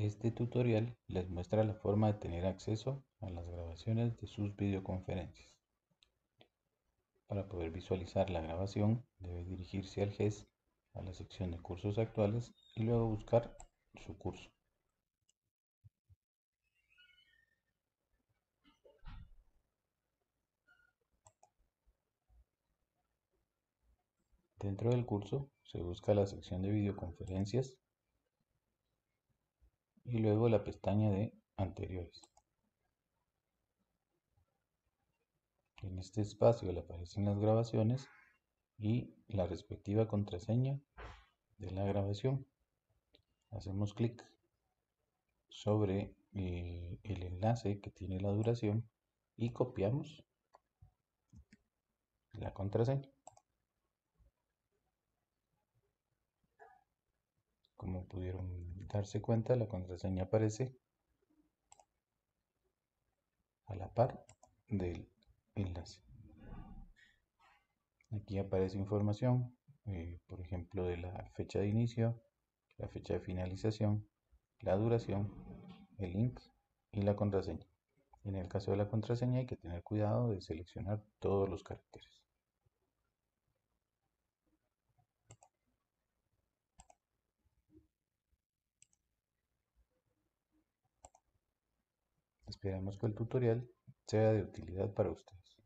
Este tutorial les muestra la forma de tener acceso a las grabaciones de sus videoconferencias. Para poder visualizar la grabación, debe dirigirse al GES, a la sección de cursos actuales y luego buscar su curso. Dentro del curso se busca la sección de videoconferencias y luego la pestaña de anteriores. En este espacio le aparecen las grabaciones y la respectiva contraseña de la grabación. Hacemos clic sobre eh, el enlace que tiene la duración y copiamos la contraseña. Como pudieron darse cuenta, la contraseña aparece a la par del enlace. Aquí aparece información, eh, por ejemplo, de la fecha de inicio, la fecha de finalización, la duración, el link y la contraseña. En el caso de la contraseña hay que tener cuidado de seleccionar todos los caracteres. Esperamos que el tutorial sea de utilidad para ustedes.